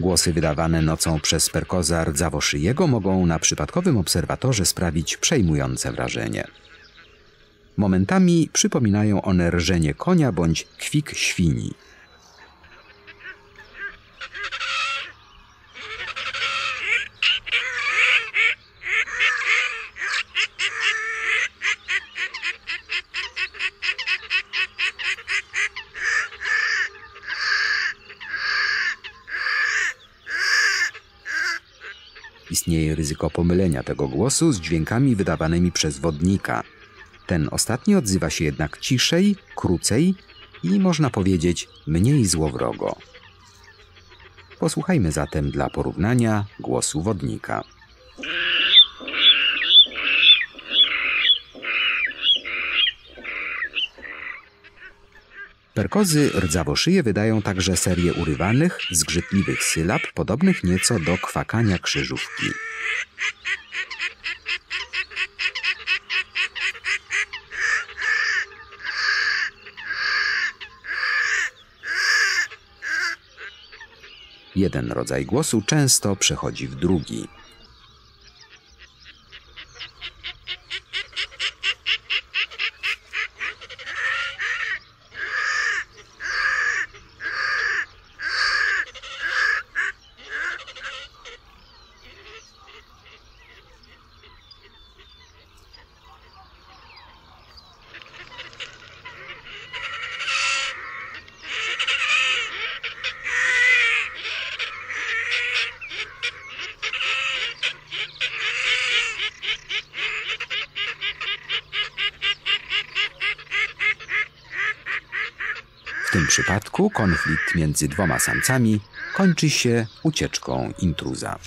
Głosy wydawane nocą przez perkoza rdzawoszyjego mogą na przypadkowym obserwatorze sprawić przejmujące wrażenie. Momentami przypominają one rżenie konia bądź kwik świni. Istnieje ryzyko pomylenia tego głosu z dźwiękami wydawanymi przez wodnika. Ten ostatni odzywa się jednak ciszej, krócej i można powiedzieć mniej złowrogo. Posłuchajmy zatem dla porównania głosu wodnika. Perkozy rdzawoszyje wydają także serię urywanych, zgrzytliwych sylab, podobnych nieco do kwakania krzyżówki. Jeden rodzaj głosu często przechodzi w drugi. Tym przypadku konflikt między dwoma samcami kończy się ucieczką intruza.